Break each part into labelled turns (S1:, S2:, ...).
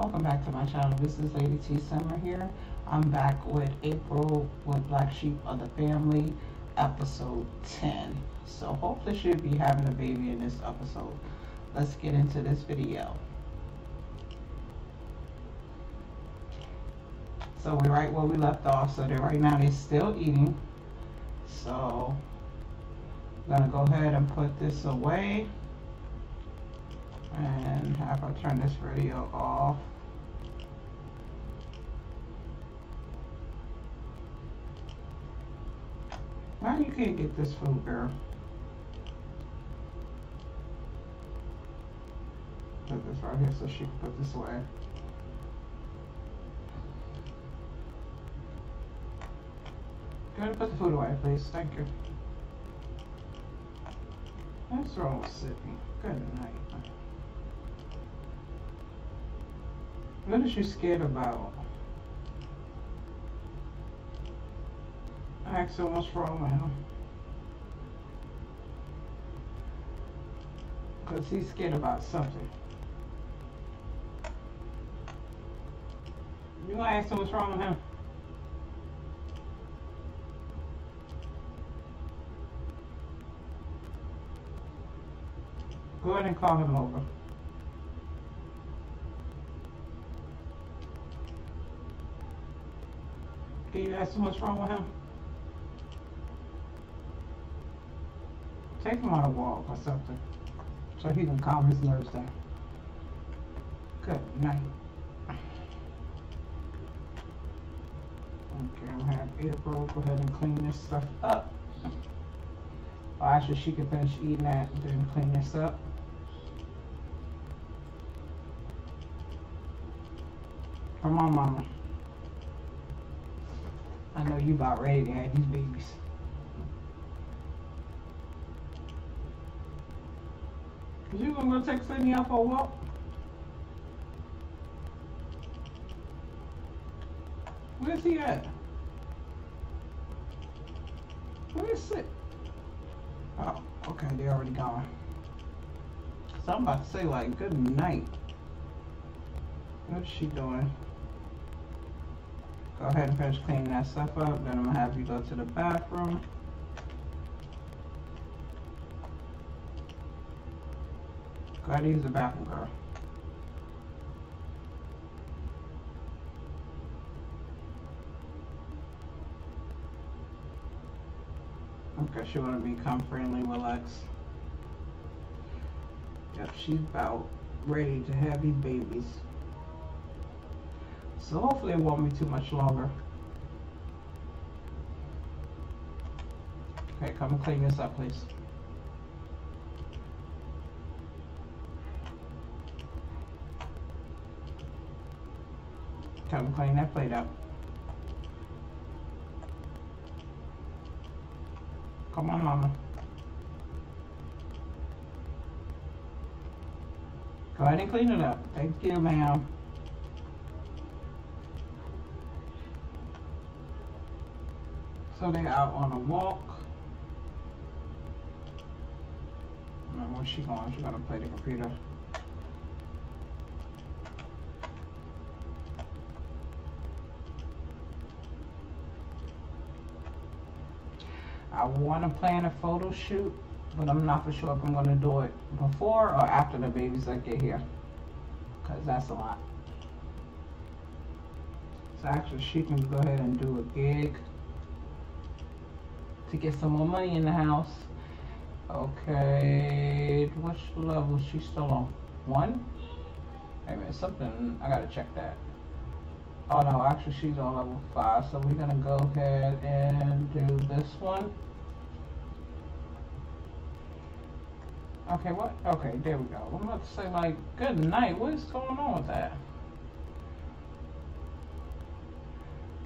S1: Welcome back to my channel. This is Lady T Simmer here. I'm back with April with Black Sheep of the Family, episode 10. So hopefully she'll be having a baby in this episode. Let's get into this video. So we're right where we left off. So right now they're still eating. So I'm gonna go ahead and put this away and have her turn this video off. Why you can't get this food, girl? Put this right here so she can put this away. Go ahead and put the food away, please. Thank you. What's wrong with Sydney? Good night. What is she scared about? Her what's wrong. Because he's scared about something. You gonna ask him what's wrong with him? Go ahead and call him over. Can you ask him what's wrong with him? Take him on a walk or something so he can calm his nerves down. Good night. Okay, I'm gonna have April go ahead and clean this stuff up. Well, actually, she can finish eating that and then clean this up. Come on, mama. I know you about ready to have these babies. You gonna go take Sydney out for a walk? Where's he at? Where is it? Oh, okay, they already gone. So I'm about to say like good night. What's she doing? Go ahead and finish cleaning that stuff up. Then I'm gonna have you go to the bathroom. And use the bathroom, girl. Okay, she wanna become friendly, relax. Yep, she's about ready to have these babies. So hopefully it won't be too much longer. Okay, come and clean this up, please. Come and clean that plate up. Come on, mama. Go ahead and clean it up. Thank you, ma'am. So they're out on a walk. And where's she going? She's gonna play the computer. I want to plan a photo shoot, but I'm not for sure if I'm going to do it before or after the babies that get here. Because that's a lot. So actually she can go ahead and do a gig to get some more money in the house. Okay, which level is she still on? One? Wait a minute, something, I gotta check that. Oh no, actually she's on level five, so we're gonna go ahead and do this one. Okay, what? Okay, there we go. I'm about to say like, good night, what is going on with that?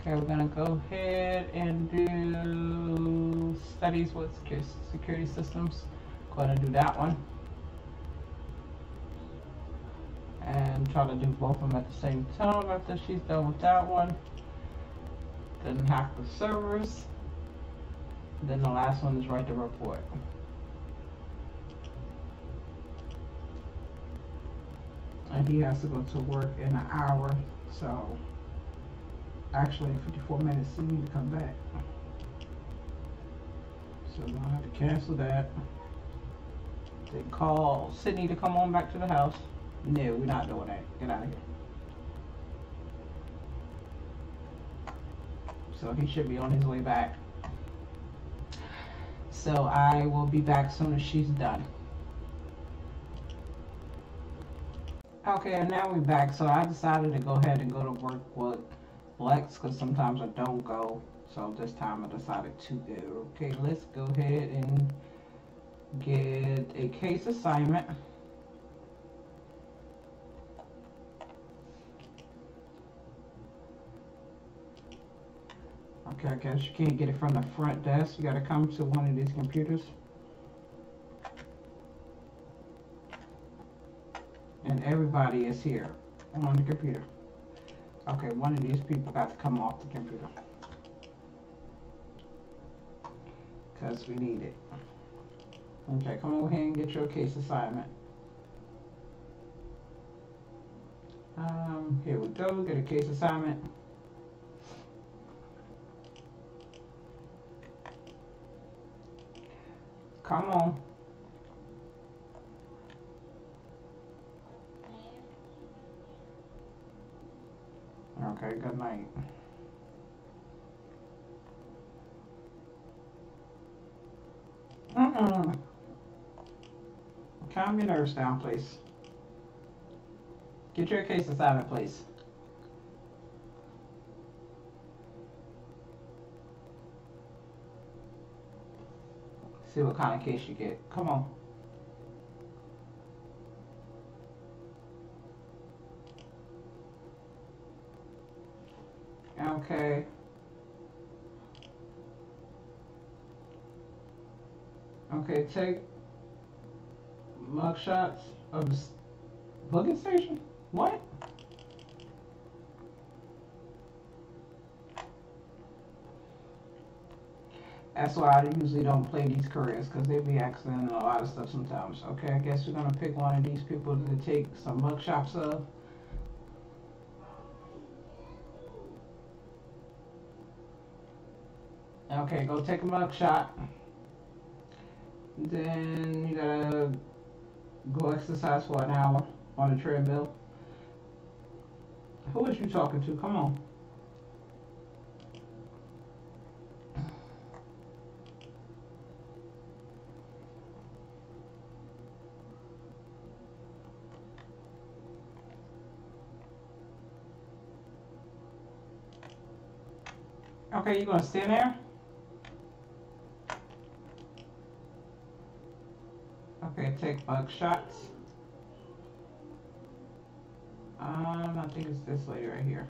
S1: Okay, we're gonna go ahead and do studies with security systems. Go ahead and do that one. And try to do both of them at the same time after she's done with that one. Then hack the servers. Then the last one is write the report. And he has to go to work in an hour. So actually, in 54 minutes, he need to come back. So I'm gonna have to cancel that. They call Sydney to come on back to the house. No, we're not doing that. Get out of here. So he should be on his way back. So I will be back soon as she's done. Okay, and now we're back. So I decided to go ahead and go to work with Lex because sometimes I don't go. So this time I decided to go. Okay, let's go ahead and get a case assignment. Okay, I guess you can't get it from the front desk. You gotta come to one of these computers. And everybody is here on the computer. Okay, one of these people got to come off the computer. Because we need it. Okay, come over here and get your case assignment. Um, here we go, get a case assignment. Come on. Okay, good night. Mm-mm. Calm your nerves down, please. Get your case assignment, please. See what kind of case you get. Come on. Okay. Okay, take mugshots of the booking station? What? That's why I usually don't play these careers because they be accident a lot of stuff sometimes. Okay, I guess we're gonna pick one of these people to take some mugshots of. Okay, go take a mug shot. Then you gotta go exercise for an hour on the treadmill. Who is you talking to? Come on. Okay, you gonna stand there? Okay, take bug shots. Um, I think it's this lady right here.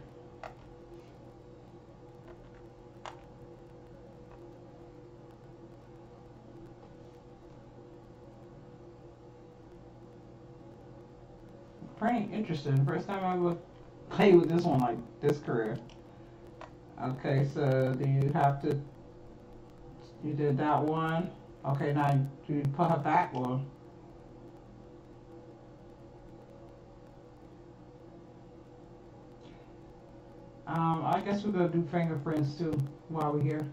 S1: Pretty interesting. First time I ever played with this one like this career. Okay, so do you have to, you did that one. Okay, now you put her back or? Um, I guess we're gonna do fingerprints too while we're here.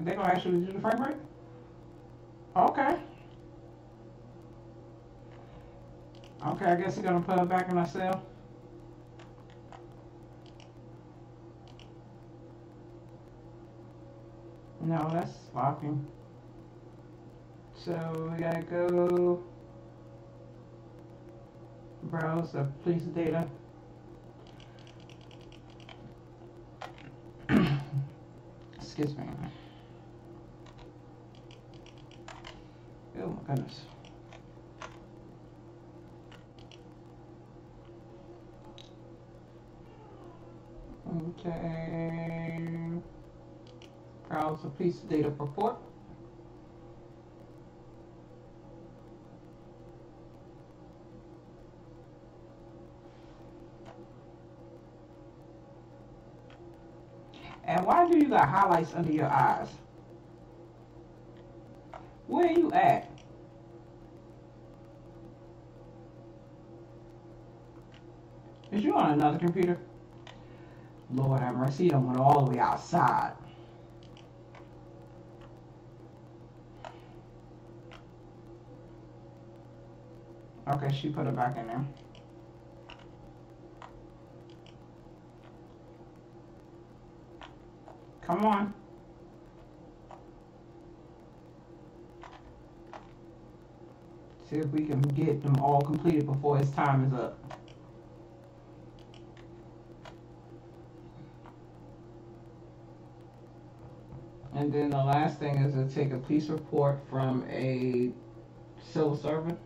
S1: They're gonna actually do the fingerprint? Okay. Okay, I guess you're gonna put her back in her cell. No, that's locking. So we gotta go browse the police data. Excuse me. Oh my goodness. Okay. Carl, so please date of report. And why do you got highlights under your eyes? Where are you at? Is you on another computer? Lord have mercy, you done went all the way outside. Okay, she put it back in there. Come on. See if we can get them all completed before his time is up. And then the last thing is to take a police report from a civil servant.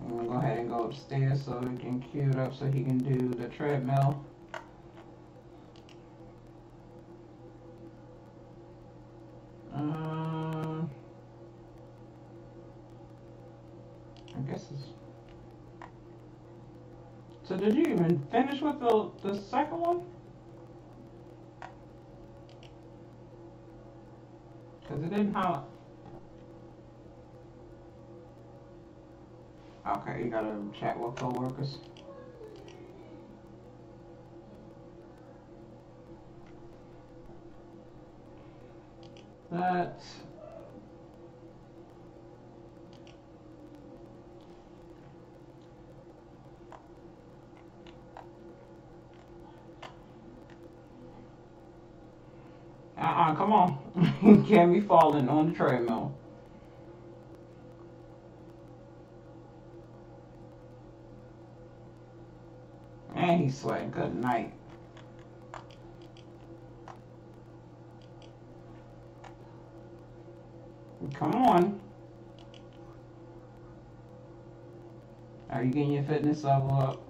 S1: I'm gonna go ahead and go upstairs so we can cue it up so he can do the treadmill. Um, I guess it's. So did you even finish with the the second one? Cause it didn't highlight. You gotta chat with coworkers. That. Uh-uh, come on. Can't be falling on the treadmill. And he's sweating. Good night. Come on. Are you getting your fitness level up?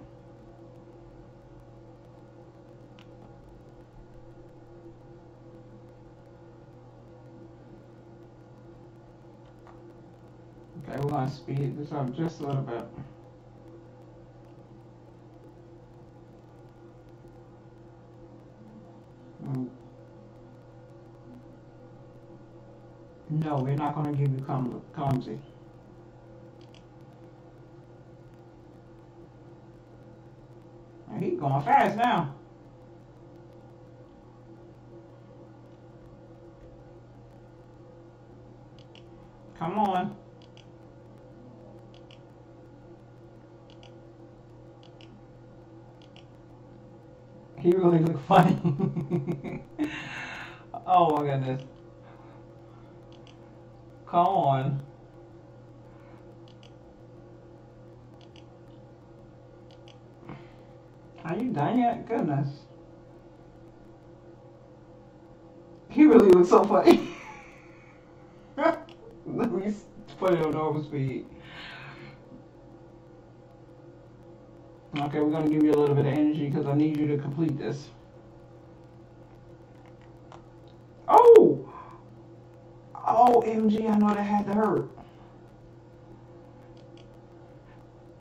S1: Okay, we're gonna speed this up just a little bit. No, we're not gonna give you clum- clumsy. He going fast now. Come on. He really look funny. oh my goodness. Come on. Are you done yet? Goodness. He really looks so funny. Let me put it on normal speed. Okay, we're gonna give you a little bit of energy because I need you to complete this. Oh! Oh, MG, I know that had to hurt.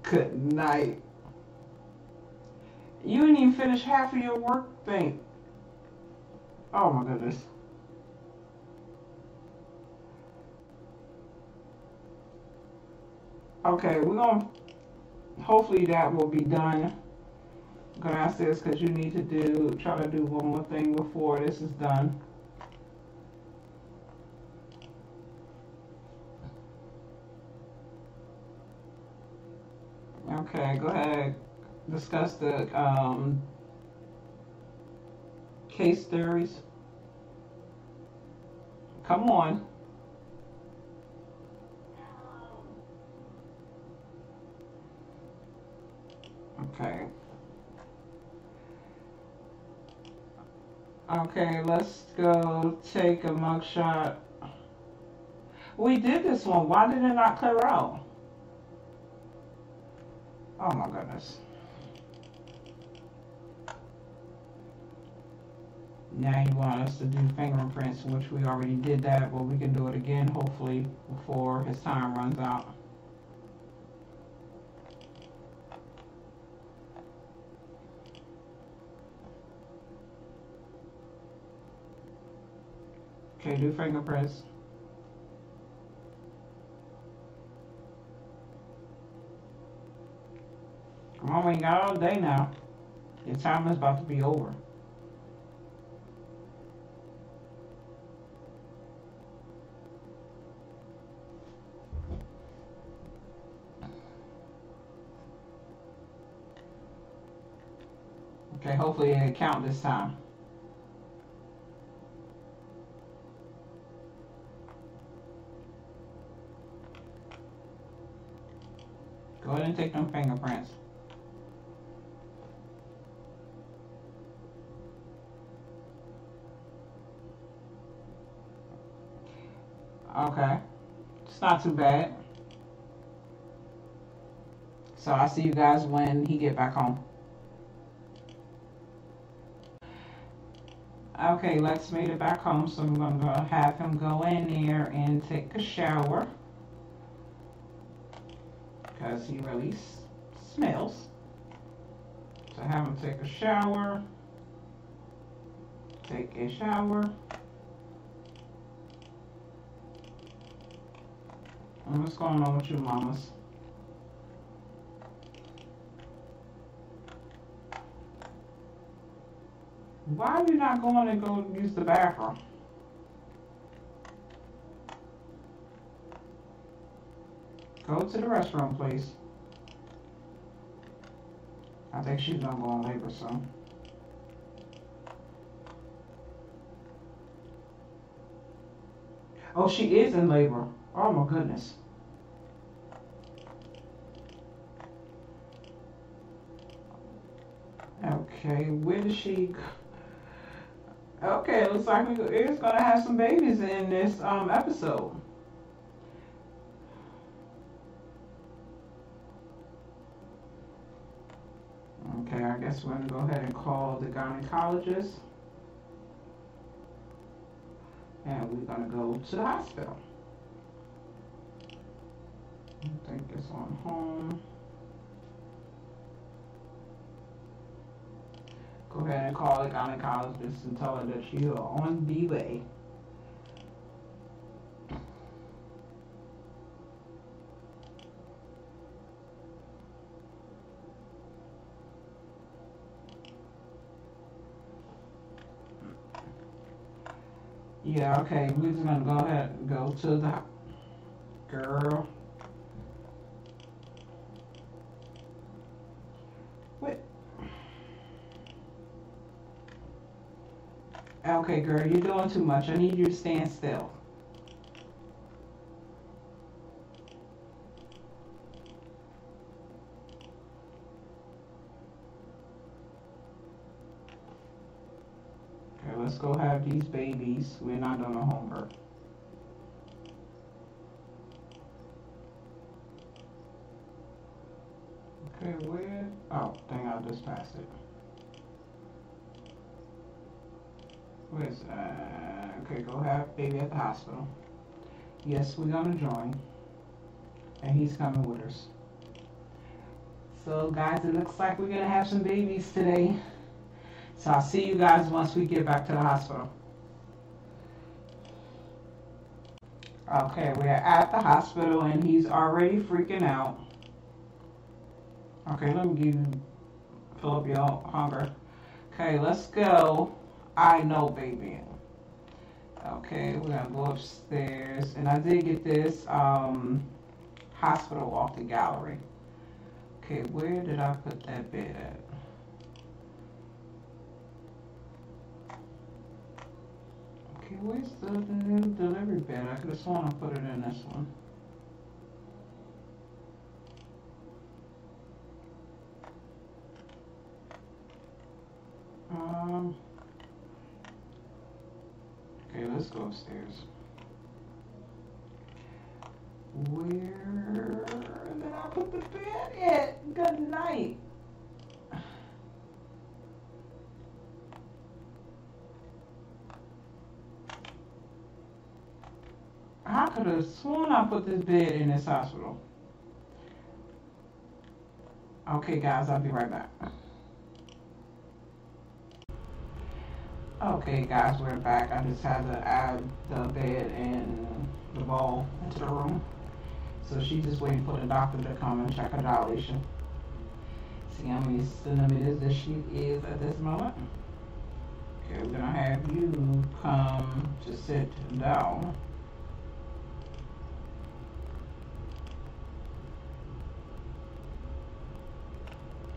S1: Good night. You didn't even finish half of your work thing. Oh my goodness. Okay, we're gonna hopefully that will be done. I'm gonna ask this because you need to do try to do one more thing before this is done. Okay, go ahead. Discuss the um, case theories. Come on. Okay. Okay, let's go take a mugshot. We did this one. Why did it not clear out? Oh my goodness. Now you want us to do fingerprints, which we already did that, but we can do it again, hopefully, before his time runs out. Okay, do fingerprints. On, we got all day now. Time is about to be over. Okay, hopefully it count this time. Go ahead and take them fingerprints. Okay. It's not too bad. So I'll see you guys when he get back home. Okay, Lex made it back home, so I'm going to have him go in there and take a shower. Because he really smells. So have him take a shower. Take a shower. What's going on with you, mamas? Why are you not going to go use the bathroom? Go to the restroom, please. I think she's gonna go on labor soon. Oh, she is in labor. Oh my goodness. Okay, does she? Okay, looks like we it's gonna have some babies in this um, episode. Okay, I guess we're gonna go ahead and call the gynecologist. And we're gonna go to the hospital. I think it's on home. And call the gynecologist and tell her that you are on the way. Yeah, okay, we're just gonna go ahead and go to the girl. Okay, girl, you're doing too much. I need you to stand still. Okay, let's go have these babies. We're not doing a homework. Okay, where? Oh, dang, I just passed it. Uh, okay, go have baby at the hospital. Yes, we're gonna join. And he's coming with us. So guys, it looks like we're gonna have some babies today. So I'll see you guys once we get back to the hospital. Okay, we're at the hospital and he's already freaking out. Okay, let me give you, fill up your hunger. Okay, let's go. I know, baby. Okay, we're gonna go upstairs. And I did get this um, hospital off the gallery. Okay, where did I put that bed at? Okay, where's the, the new delivery bed? I could have sworn I put it in this one. Um... Okay, let's go upstairs. Where did I put the bed at? Good night. I could have sworn I put this bed in this hospital. Okay, guys, I'll be right back. Okay, guys, we're back. I just had to add the bed and the ball into the room. So she's just waiting for the doctor to come and check her dilation. See how many centimeters this sheet is at this moment. Okay, we're gonna have you come to sit down.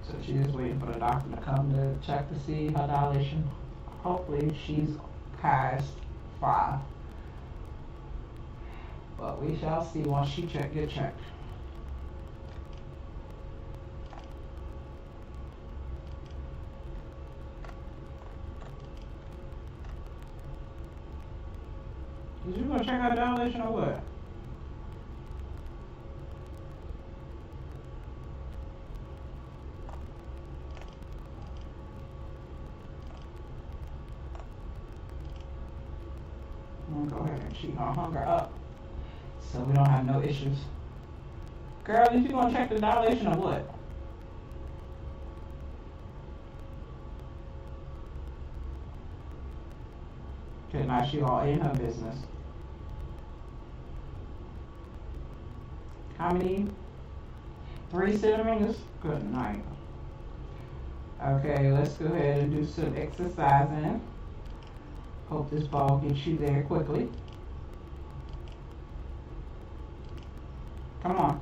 S1: So she's waiting for the doctor to come to check to see her dilation hopefully she's past five. But we shall see once she check get checked. Is you gonna check out dilation or what? Hung her up so we don't have no issues. Girl, is you gonna check the dilation or what? Okay, now she all in her business. How many? Three centimeters? Good night. Okay, let's go ahead and do some exercising. Hope this ball gets you there quickly. Come on.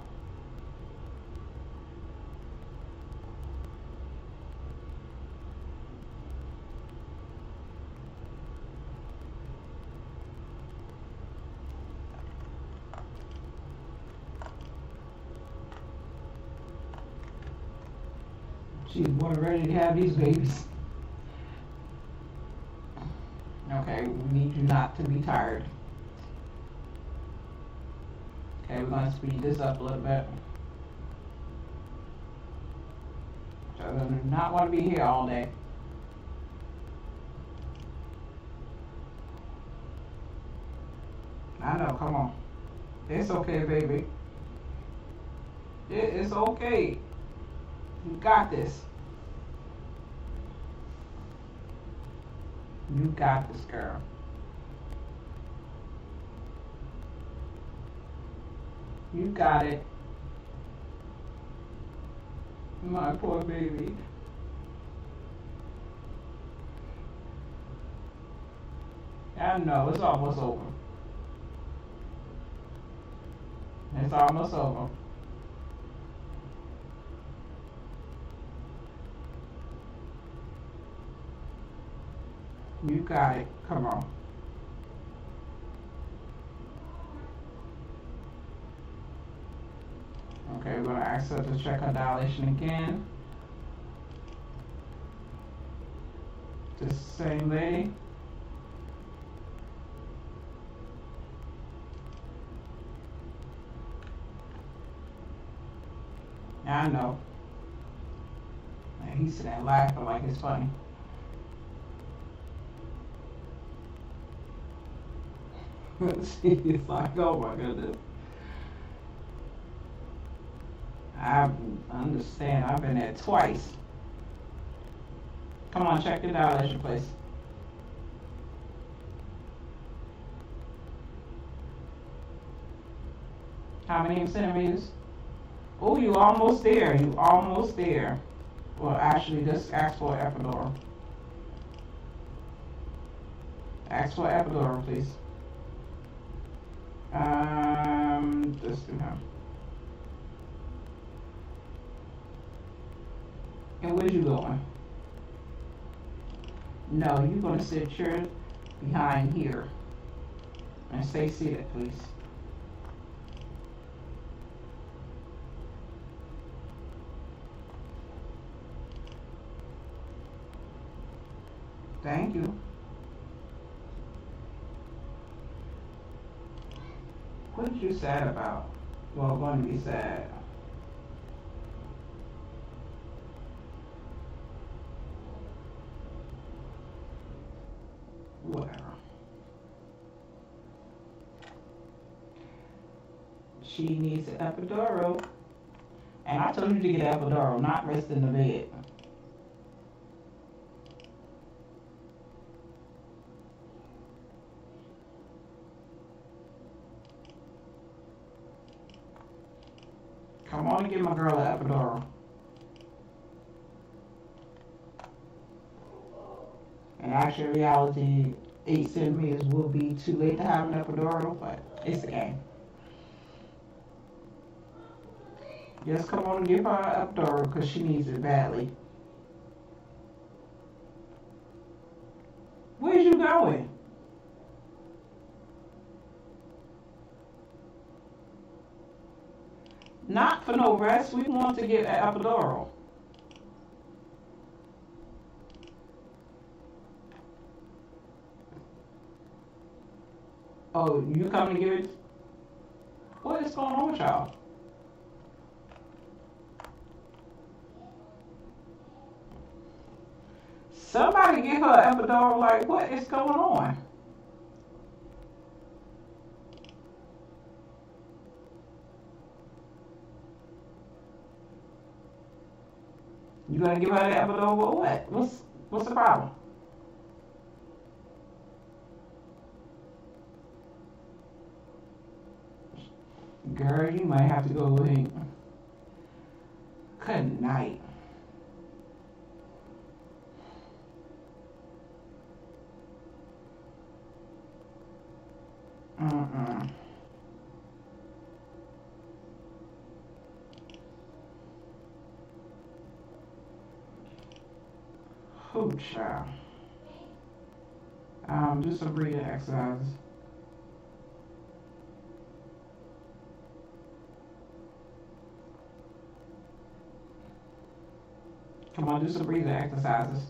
S1: She's more ready to have these babies. Okay, we need you not to be tired. To speed this up a little bit. So I do not want to be here all day. I know, come on. It's okay, baby. It is okay. You got this. You got this, girl. You got it. My poor baby. I know, it's almost over. It's almost over. You got it. Come on. Okay, we're going to ask her to check her dilation again. The same lady. Yeah, I know. And he's sitting laughing like it's funny. She's like, oh my goodness. I understand. I've been there twice. Come on, check it out at your place. How many centimeters? Oh, you almost there. You almost there. Well, actually, just ask for epidural. Ask for epidural, please. Um, just do him. And where you going? No, you're gonna sit your behind here. And stay seated, please. Thank you. What are you sad about? Well, going to be sad. She needs an epidural. And I told you to get an epidural, not rest in the bed. Come on and get my girl an epidural. And actually, reality, eight centimeters will be too late to have an epidural, but it's a game. Just come on and give her an epidural because she needs it badly. Where's you going? Not for no rest. We want to get an epidural. Oh, you coming to give it? What is going on with y'all? Get her an epidural. Like, what is going on? You gonna give her the epidural or what? What's what's the problem? Girl, you might have to go and good night. Mm-mm. Child. Um, do some breathing exercises. Come on, do some breathing exercises.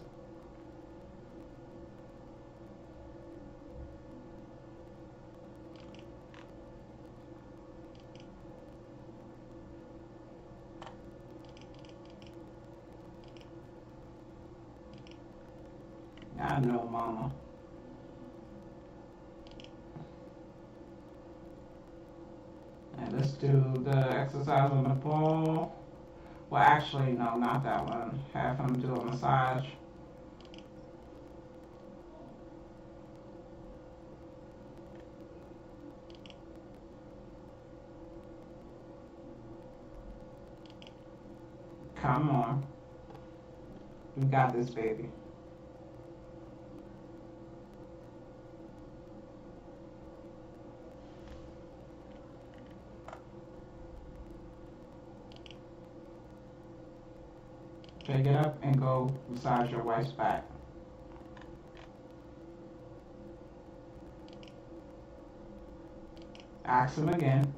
S1: I know, mama. And let's do the exercise on the ball. Well, actually, no, not that one. Have him do a massage. Come on. You got this, baby. Okay, get up and go massage your wife's back. Ask him again.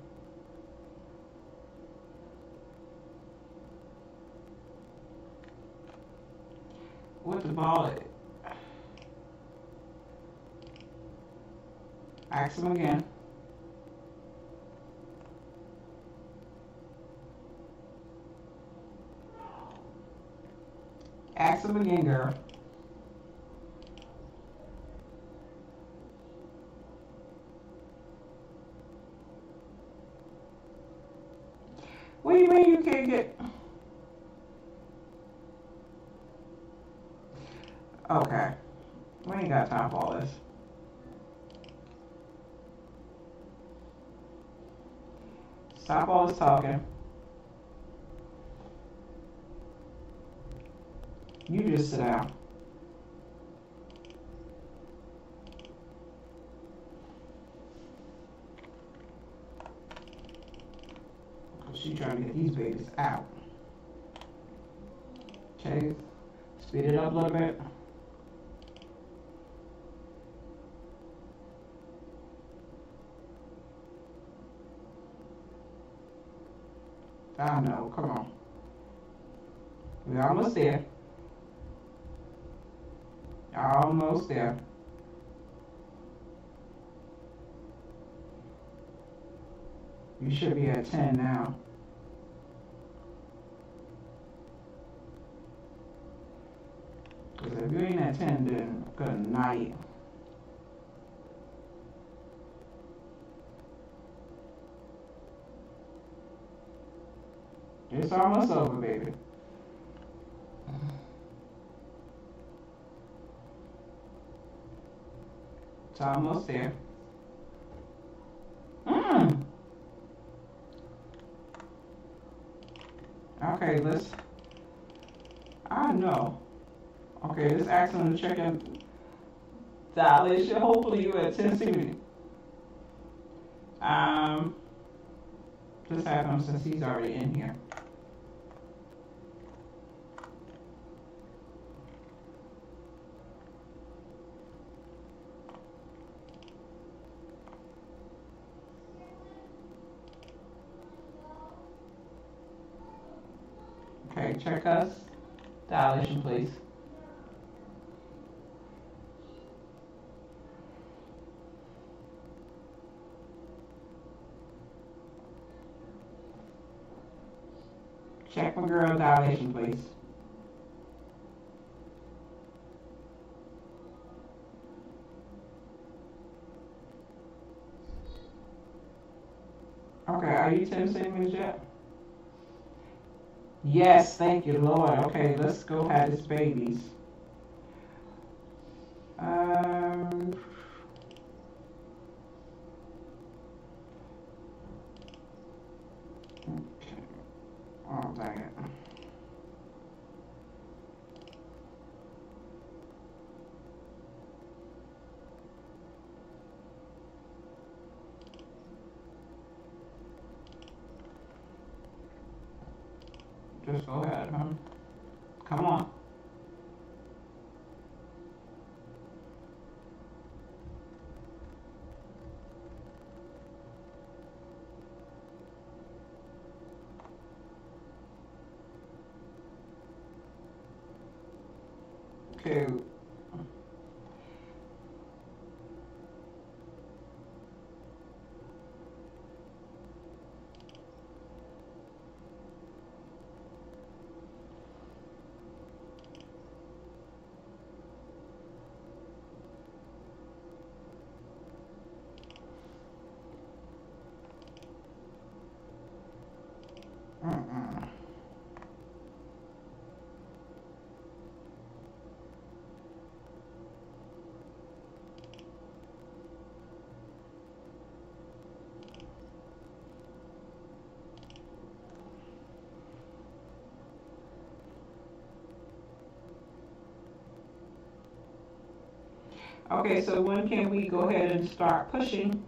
S1: What the ball is. Ask him again. What do you mean you can't get... Okay. We ain't got time for all this. Stop all this talking. You just sit down. She's trying to get these babies out. Okay, speed it up a little bit. Ah, I know, come on. We're almost there. Almost there. You should be at 10 now. Because if you ain't at 10, then good night. It's almost over, baby. It's almost there. Mmm. Okay, let's. I know. Okay, let's ask him to check in dilation. Hopefully, you at 10 centimeters. Um, just have him since he's already in here. Check us. Dilation, please. Check my girl dilation, please. Okay, are you 10 centimeters yet? Yes, thank you, Lord. Okay, let's go have this babies. Um, okay. Oh, dang it. Just go ahead, huh? Come on. Okay. Mm-mm. Okay, so when can we go ahead and start pushing?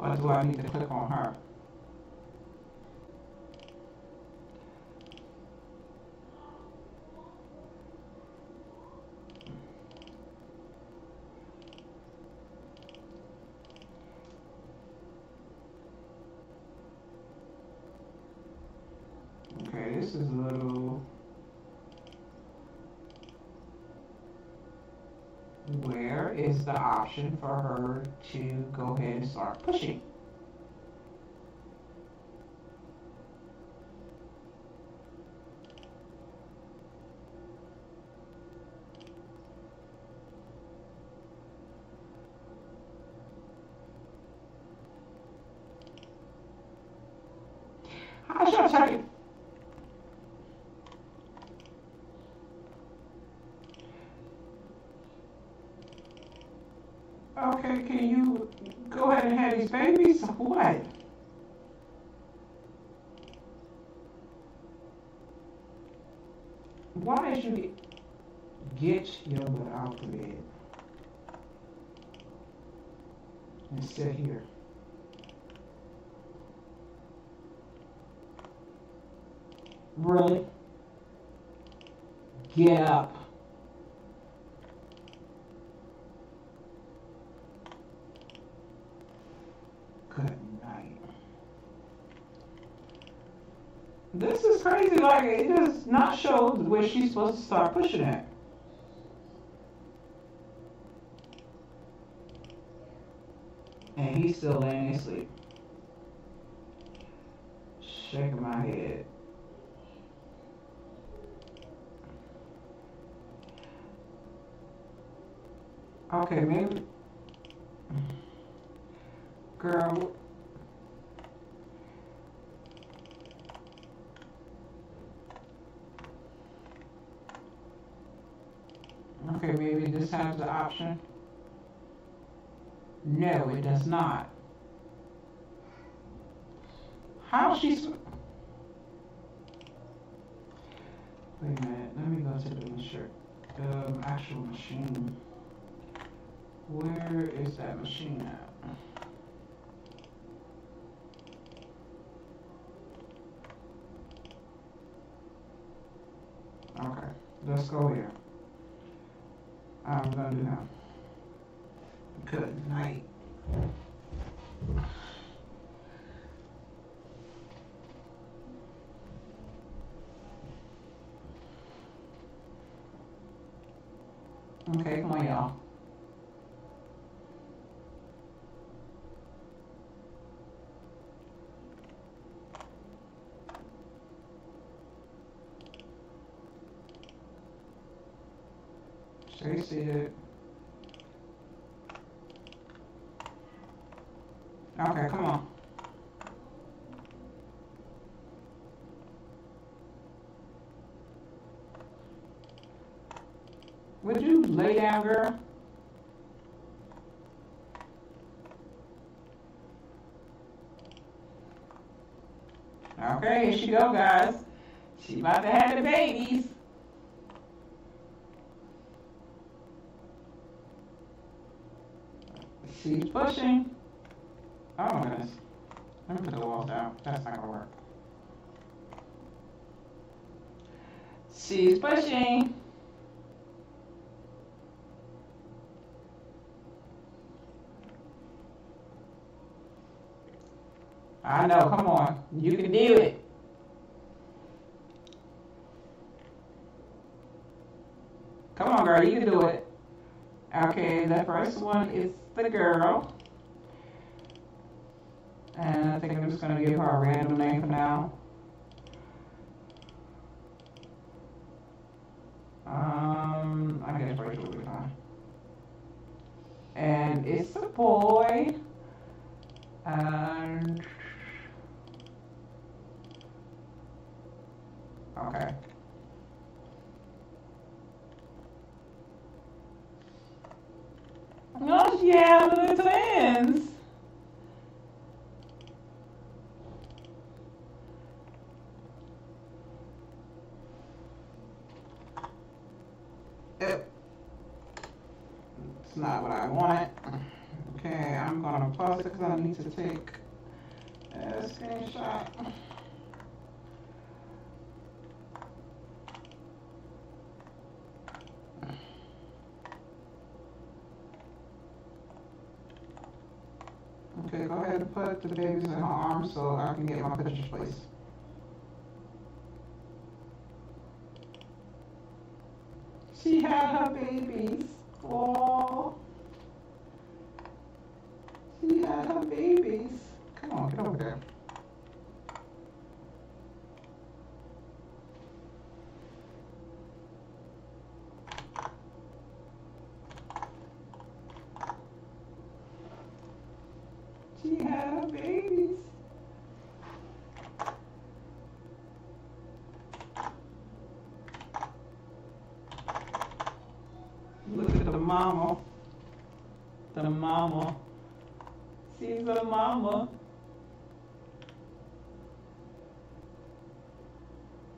S1: Or do I need to click on her? Okay, this is a little. Where is the option for her to go ahead and start pushing? How should I check it? Okay, can you go ahead and have these babies? What? Why did you get your butt out the bed and sit here? Really? Get up. Good night. This is crazy. Like, it does not show where she's supposed to start pushing at. And he's still laying asleep. Shaking my head. Okay, maybe. Girl. have the option? No, it does not. How she? Wait a minute. Let me go to the insert. Um, actual machine. Where is that machine at? Okay, let's go here. I'm gonna do that. Good night. Okay, come on, y'all. Stay seated. Okay, come on. Would you lay down, girl? Okay, here she go, guys. She about to have the babies. She's pushing. Oh my goodness. Let me put the walls down. That's not gonna work. She's pushing. I know, come on. You can do it. Come on, girl, you can do it. Okay, the first one is the girl. And I think I'm just going to give her a random name for now. Um, I guess Rachel will be fine. And it's a boy. And okay. Oh yeah, the twins. Yep. It's not what I want. Okay, I'm gonna pause it because I need to take a screenshot. And put the babies in my arms so I can get my pictures placed. She had her babies. Oh. She had her babies. Come on, get over there. She had her babies. Look at the mama. The mama. She's a mama.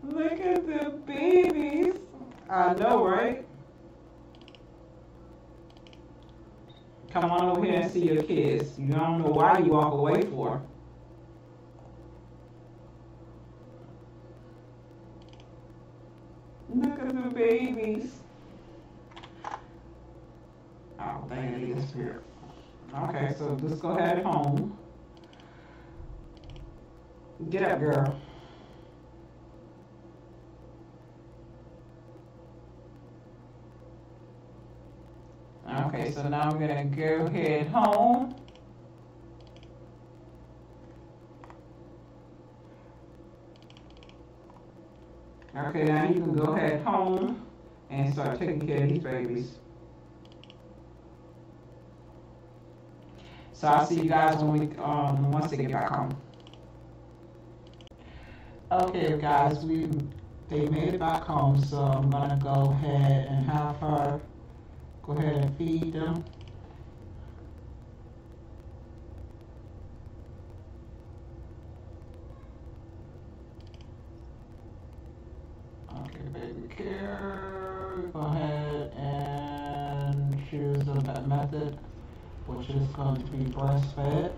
S1: Look at the babies. I know, right? Come on over here and see your kids. You don't know why you walk away for. Look at the babies. Oh, dang it, it's here. Okay, so let's go ahead home. Get up, girl. Okay, so now I'm gonna go ahead home. Okay, now you can go ahead home and start taking care of these babies. So I'll see you guys when we um once they get back home. Okay, guys, we they made it back home, so I'm gonna go ahead and have her Go ahead and feed them. Okay, baby care. Go ahead and choose the method, which is going to be breastfed.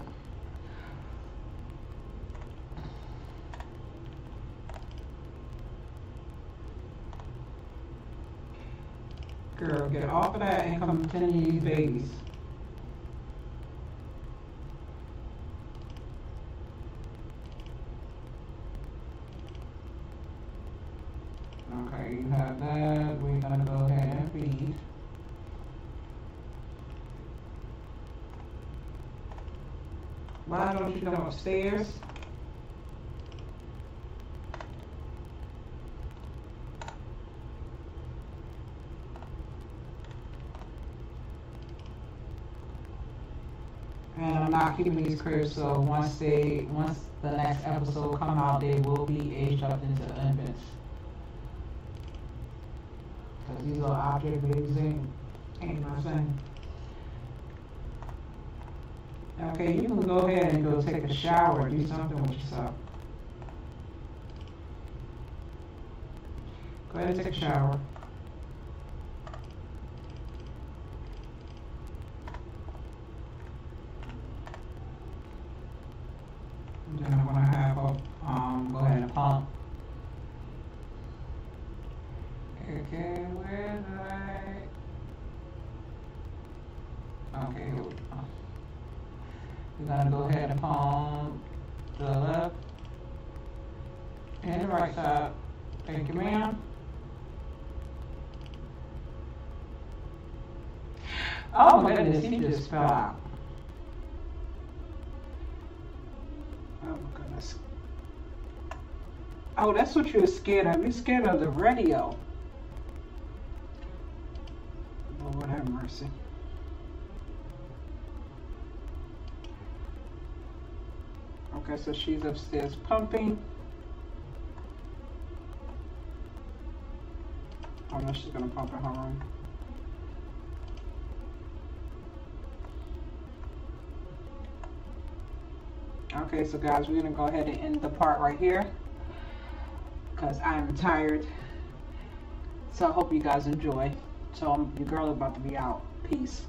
S1: Girl, get off of that and come tend to these babies. Okay, you have that. We're gonna go ahead and feed. Why don't you go upstairs? And I'm not keeping these cribs, so once they, once the next episode come out, they will be aged up into infants. Cause these are object babies ain't, ain't nothing. Okay, you can go ahead and go take a shower, do something with yourself. Go ahead and take a shower. Then I'm gonna have a, um, go ahead and pump. Okay, where did I? Okay, here we go. We're gonna go ahead and pump the left and the right side. Thank you, ma'am. Oh my goodness, he just fell out. Oh goodness. Oh, that's what you're scared of. You're scared of the radio. Oh, Lord have mercy. Okay, so she's upstairs pumping. Oh no, she's gonna pump in her room. Okay, so guys, we're gonna go ahead and end the part right here because I'm tired. So I hope you guys enjoy. So um, your girl about to be out. Peace.